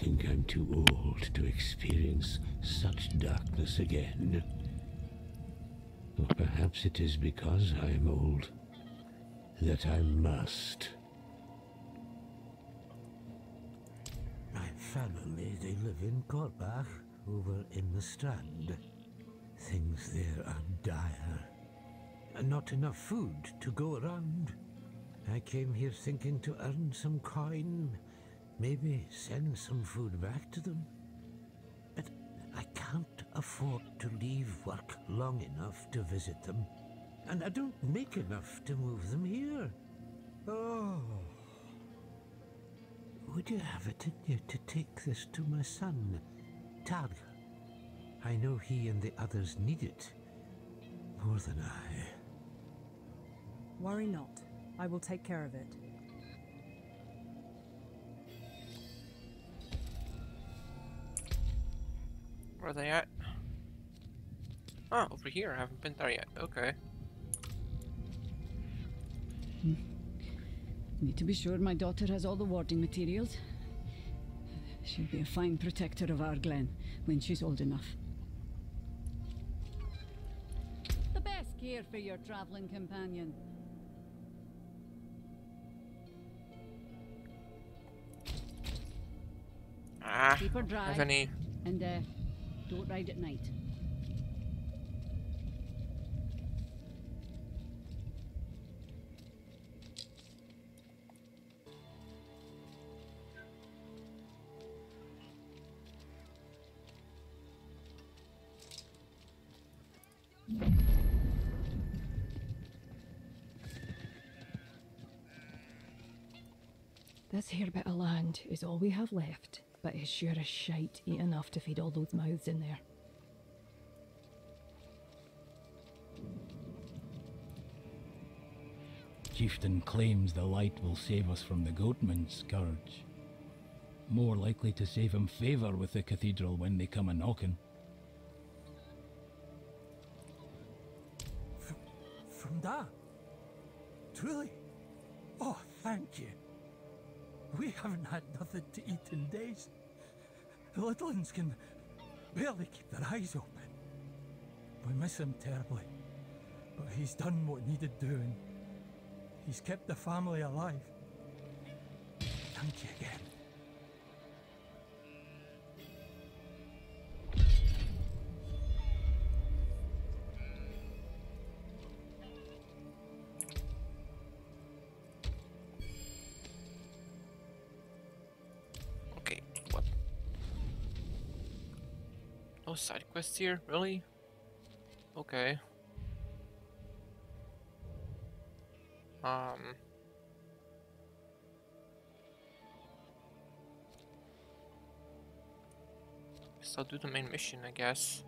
I'm too old to experience such darkness again. Or perhaps it is because I'm old that I must. My family, they live in Corbach, over in the Strand. Things there are dire. And not enough food to go around. I came here thinking to earn some coin, maybe send some food back to them. But I can't afford to leave work long enough to visit them. And I don't make enough to move them here. Oh. Would you have it in you to take this to my son, Targa? I know he and the others need it more than I. Worry not. I will take care of it. Where are they at? Oh, over here. I haven't been there yet. Okay. Need to be sure my daughter has all the warding materials. She'll be a fine protector of our glen when she's old enough. The best gear for your traveling companion. Ah, Keep her dry. have any? And uh, don't ride at night. This here bit of land is all we have left, but it's sure as shite ain't enough to feed all those mouths in there. Chieftain claims the light will save us from the Goatman scourge. More likely to save him favour with the cathedral when they come a knocking. From that? Truly? Oh, thank you. We haven't had nothing to eat in days. The little ones can barely keep their eyes open. We miss him terribly, but he's done what needed doing. He's kept the family alive. Thank you again. No side quests here, really? Okay. Um. I'll do the main mission, I guess.